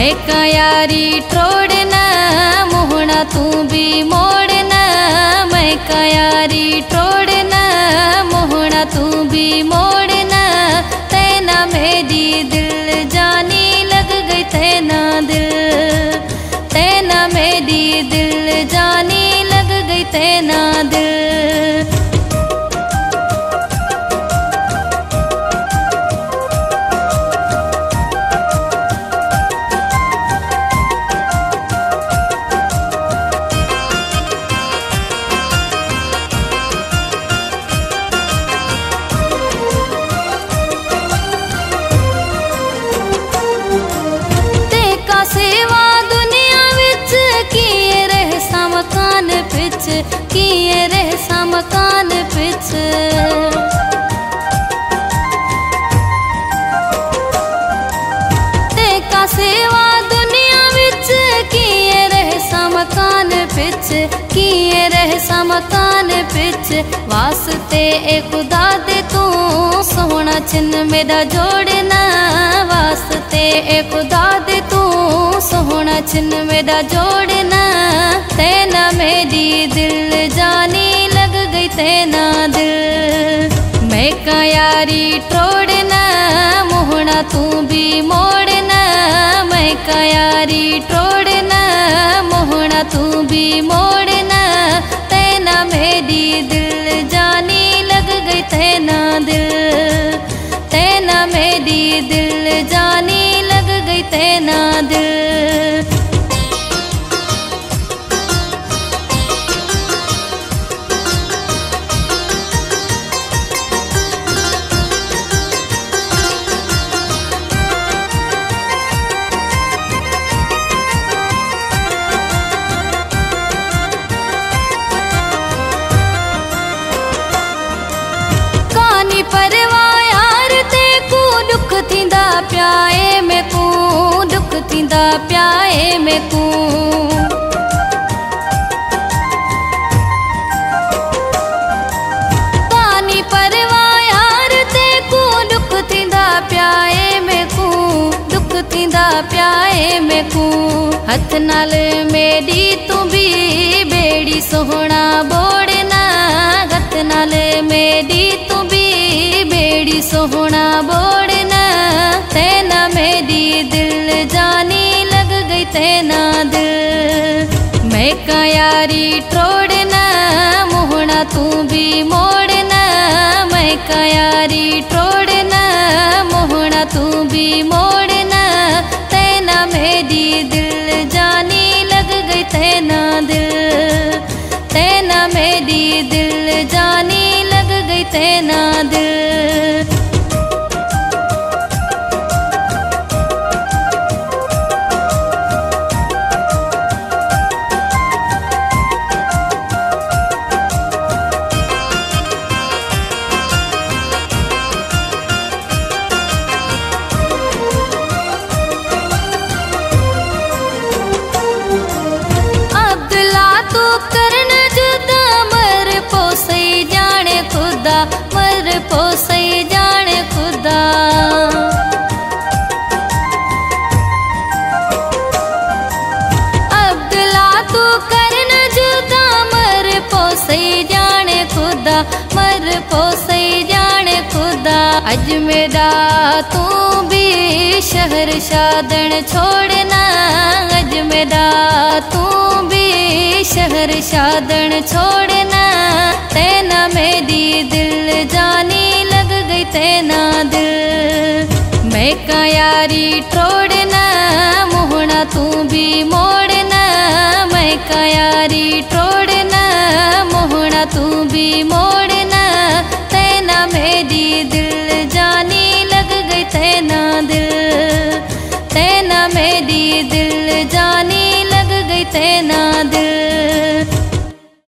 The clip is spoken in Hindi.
मैं कयारी यारी ट्रोड़ना मोहना तू भी मोड़ना किए रह समकान पिछ ते का सेवा दुनिया विच किए रह समकान पिछ किए रह समकान पिछ वास्ते ए खुदा दे तू सोहना चिन्ह मेरा जोड़ना वास्ते ए खुदा दे तू सोहना चिन्ह मेरा जोड़ना। तैना मेरी दिल जानी लग गई तैना दिल। मैं का यारी ट्रोड़ना, मोहना तू भी मोड़ना। मैं का यारी ट्रोड़ना, मोहना तू भी मोड़ना। तैना मेरी दिल प्याए में तू। पानी परवा यार ते को दुख थींदा प्याए में को दुख थींदा प्याए में को हथ नाल मेरी तू भी बेड़ी सोहना यारी ट्रोड़ना मोहना तू भी मोड़ना मैं का यारी ट्रोड़ना मोहना तू भी मोड़ना, तैना मेरी दिल जानी लग गई तैना दिल। तैना मेरी दिल जानी लग गई तैना दिल। अजमेदा तू भी शहर शादन छोड़ना। अजमेदा तू भी शहर शादन छोड़ना। तेना मेरी दिल जानी लग गई तेना दिल। मैं का यारी छोड़ना मोहना तू भी मोड़ना। मैं का यारी छोड़ना मोहना तू भी मोड़